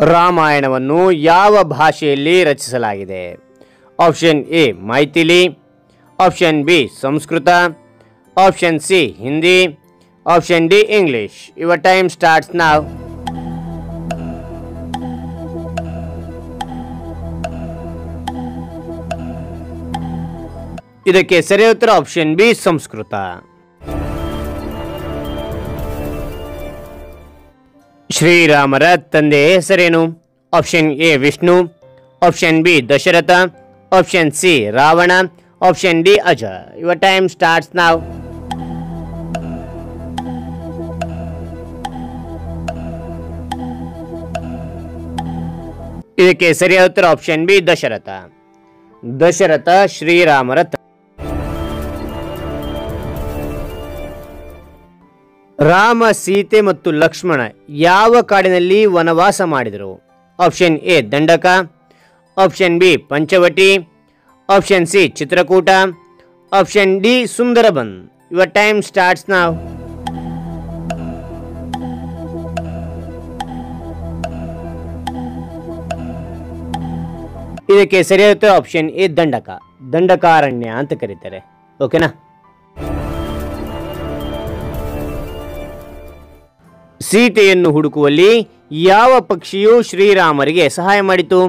ರಾಮಾಯಣವನ್ನು ಯಾವ ಭಾಷೆಯಲ್ಲಿ ರಚಿಸಲಾಗಿದೆ? Option A, Maithili. Option B, Sanskrit. Option C, Hindi. Option D, English. Your time starts now ಇದಕ್ಕೆ ಸರಿಯಾದ ಉತ್ತರ ಆಪ್ಷನ್ ಬಿ, ಸಂಸ್ಕೃತ. ಶ್ರೀರಾಮರ ತಂದೆಯ ಹೆಸರೇನು? Option A Vishnu option B Dasharatha option C Ravana option D Aja your time starts now ಇದಕ್ಕೆ ಸರಿಯಾದ ಉತ್ತರ option B Dasharatha Dasharatha ಶ್ರೀರಾಮರ ರಾಮ, ಸೀತೆ ಮತ್ತು ಲಕ್ಷ್ಮಣ ಯಾವ ಕಾಡಿನಲ್ಲಿ ವನವಾಸ ಮಾಡಿದರು? Option A, Dandaka. Option B, Panchavati. Option C, Chitrakoota. Option D, Sundarban. Your time starts now. ಇದಕ್ಕೆ ಸರಿಯಾಗುತ್ತೆ ಆಪ್ಷನ್ ಎ, ದಂಡಕ. ದಂಡಕಾರಣ್ಯ ಅಂತ ಕರೀತಾರೆ. ಓಕೆನಾ? ಸೀತೆಯನ್ನು ಹುಡುಕುವಲ್ಲಿ ಯಾವ ಪಕ್ಷಿಯು ಶ್ರೀರಾಮರಿಗೆ ಸಹಾಯ ಮಾಡಿತು?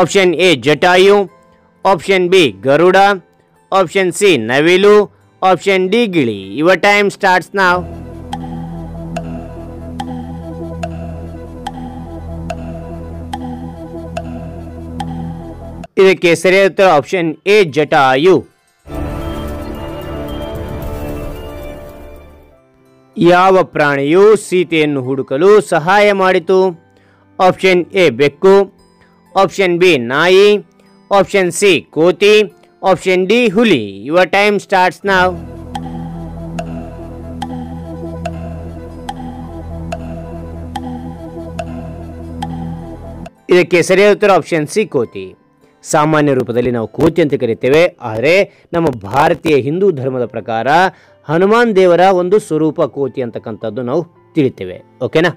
Option A, Jatayu, option B, Garuda, option C, ನವಿಲು, ಆಪ್ಷನ್ ಡಿ, ಗಿಳಿ. ಯುವ ಟೈಮ್ ಸ್ಟಾರ್ಟ್ಸ್ ನಾವ್ ಇದಕ್ಕೆ ಸರಿಯಾದ ಉತ್ತರ ಆಪ್ಷನ್ ಎ, ಜಟಾಯು. ಯಾವ ಪ್ರಾಣಿಯು ಸೀತೆಯನ್ನು ಹುಡುಕಲು ಸಹಾಯ ಮಾಡಿತು? ಆಪ್ಷನ್ ಎ ಬೆಕ್ಕು, ಆಪ್ಷನ್ ಬಿ ನಾಯಿ, ಆಪ್ಷನ್ ಸಿ ಕೋತಿ, ಆಪ್ಷನ್ ಡಿ ಹುಲಿ. ಯುವರ್ ಟೈಮ್ ಸ್ಟಾರ್ಟ್ಸ್ ನಾವ್ ಇದಕ್ಕೆ ಸರಿಯಾದ ಉತ್ತರ ಆಪ್ಷನ್ ಸಿ ಕೋತಿ. ಸಾಮಾನ್ಯ ರೂಪದಲ್ಲಿ ನಾವು ಕೋತಿ ಅಂತ ಕರಿತೇವೆ, ಆದರೆ ನಮ್ಮ ಭಾರತೀಯ ಹಿಂದೂ ಧರ್ಮದ ಪ್ರಕಾರ ಹನುಮಾನ್ ದೇವರ ಒಂದು ಸ್ವರೂಪ ಕೋತಿ ಅಂತಕ್ಕಂಥದ್ದು ನಾವು ತಿಳಿತೇವೆ, ಓಕೆನಾ?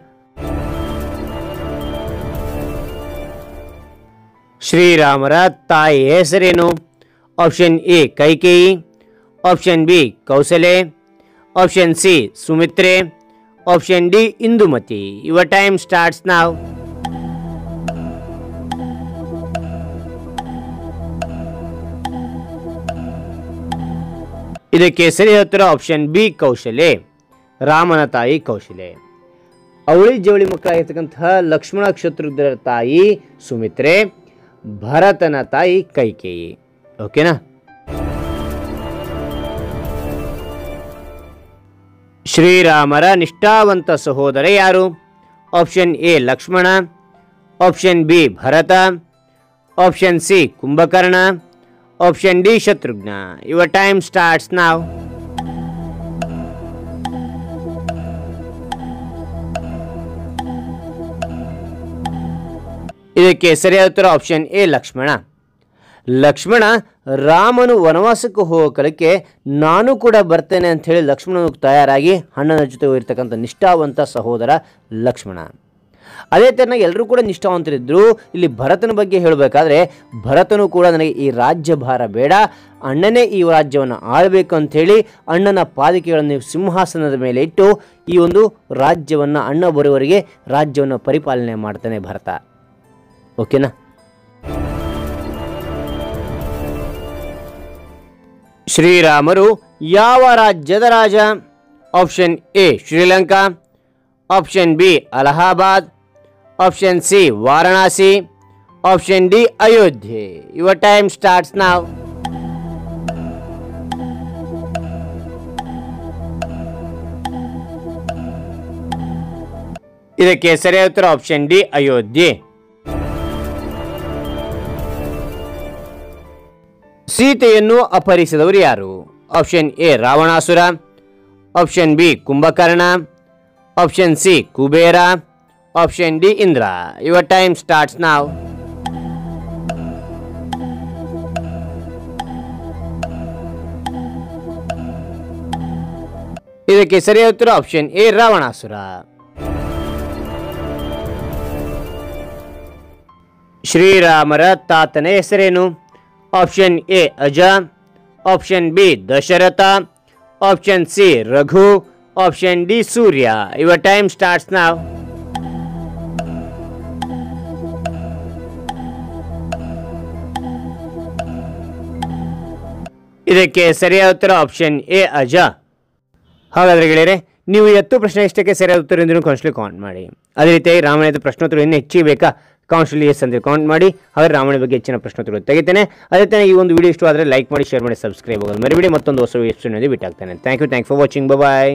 ಶ್ರೀರಾಮರ ತಾಯಿ ಹೆಸರೇನು? Option A, Kaikeyi. Option B, Kausalya. Option C, Sumitra. Option D, Indumati. Your time starts ನಾವ್ ಇದಕ್ಕೆ ಸರಿ ಹತ್ತಿರ ಆಪ್ಷನ್ ಬಿ ಕೌಶಲೆ ರಾಮನ ತಾಯಿ ಕೌಶಲೆ ಅವಳಿ ಜವಳಿ ಮಕ್ಕಳಾಗಿರ್ತಕ್ಕಂತಹ ಲಕ್ಷ್ಮಣ ಕ್ಷತ್ರುದ್ರ ತಾಯಿ ಸುಮಿತ್ರೆ, ಭರತನ ತಾಯಿ ಕೈಕೇಯಿ. ಓಕೆನಾ ಶ್ರೀರಾಮರ ನಿಷ್ಠಾವಂತ ಸಹೋದರ ಯಾರು? Option A Lakshmana. Option B Bharata. Option C Kumbhakarna. Option D Shatrughna your time starts ನಾವು ಇದಕ್ಕೆ ಸರಿಯಾದ ಉತ್ತರ ಆಪ್ಷನ್ ಎ ಲಕ್ಷ್ಮಣ ಲಕ್ಷ್ಮಣ ರಾಮನು ವನವಾಸಕ್ಕೆ ಹೋಗೋ ಕಲಕ್ಕೆ ನಾನು ಕೂಡ ಬರ್ತೇನೆ ಅಂತ ಹೇಳಿ ಲಕ್ಷ್ಮಣನು ತಯಾರಾಗಿ ಹಣ್ಣನ ಜೊತೆ ಹೋಗಿರ್ತಕ್ಕಂಥ ನಿಷ್ಠಾವಂತ ಸಹೋದರ ಲಕ್ಷ್ಮಣ. ಅದೇ ಥರನಾಗಿ ಎಲ್ಲರೂ ಕೂಡ ನಿಷ್ಠಾವಂತರಿದ್ದರು ಇಲ್ಲಿ ಭರತನ ಬಗ್ಗೆ ಹೇಳಬೇಕಾದ್ರೆ, ಭರತನು ಕೂಡ ನನಗೆ ಈ ರಾಜ್ಯ ಭಾರ ಬೇಡ. ಅಣ್ಣನೇ ಈ ರಾಜ್ಯವನ್ನು ಆಳಬೇಕು ಅಂಥೇಳಿ ಅಣ್ಣನ ಪಾದಿಕೆಗಳನ್ನು ಸಿಂಹಾಸನದ ಮೇಲೆ ಇಟ್ಟು ಈ ಒಂದು ರಾಜ್ಯವನ್ನು, ಅಣ್ಣ ಬರುವವರಿಗೆ ರಾಜ್ಯವನ್ನು ಪರಿಪಾಲನೆ ಮಾಡ್ತಾನೆ ಭರತ. ಓಕೆನಾ? ಶ್ರೀರಾಮರು ಯಾವ ರಾಜ್ಯದ ರಾಜ? Option A Sri Lanka option B Allahabad option C Varanasi option D Ayodhya your time starts ನಾವ್ ಇದಕ್ಕೆ ಸರಿಯಾದ ಉತ್ತರ ಆಪ್ಷನ್ ಡಿ ಅಯೋಧ್ಯೆ ಸೀತೆಯನ್ನು ಅಪಹರಿಸಿದವರು ಯಾರು? Option A Ravanasura. Option B Kumbhakarna. Option C Kubera. Option D Indra your time starts ನಾವ್ ಇದಕ್ಕೆ ಸರಿಯಾದ ಉತ್ತರ ಆಪ್ಷನ್ ಎ ರಾವಣಾಸುರ ಶ್ರೀರಾಮರ ತಾತನ ಹೆಸರೇನು? Option A Aja. Option B Dasharatha. Option C Raghu. Option D Surya. Your time starts ನಾವ್ ಇದಕ್ಕೆ ಸರಿಯಾದ ಉತ್ತರ ಆಪ್ಷನ್ ಎ ಅಜ. ಹಾಗಾದರೆ ಗೆಳೆಯರೆ, ನೀವು ಎತ್ತು ಪ್ರಶ್ನೆ ಇಷ್ಟಕ್ಕೆ ಸರಿಯಾದ ಉತ್ತರ ಎಂದು ಕೌನ್ಸ್ಲಿ ಕೌಂಟ್ ಮಾಡಿ. ಅದೇ ರೀತಿಯಾಗಿ ರಾಮಾಯಣದ ಪ್ರಶ್ನೋತ್ತರ ಇನ್ನೂ ಹೆಚ್ಚಿಗೆ ಬೇಕಾ? ಕೌನ್ಸ್ಲಿ ಎಸ್ ಅಂತ ಕೌಂಟ್ ಮಾಡಿ. ಹಾಗೆ ರಾಮಾಯಣ ಬಗ್ಗೆ ಹೆಚ್ಚಿನ ಪ್ರಶ್ನೋತ್ತರ ತೆಗಿತೇನೆ. ಅದೇ ತಾನೇ ಈ ಒಂದು ವೀಡಿಯೋ ಇಷ್ಟ ಆದರೆ ಲೈಕ್ ಮಾಡಿ ಶೇರ್ ಮಾಡಿ ಸಬ್ಸ್ಕ್ರೈಬ್ ಆಗೋದು ಮರಿಬಿಡಿ. ಮತ್ತೊಂದು ಹೊಸ episode ಬಿಟ್ಟಾಗ್ತಾನೆ thank you thank for watching bye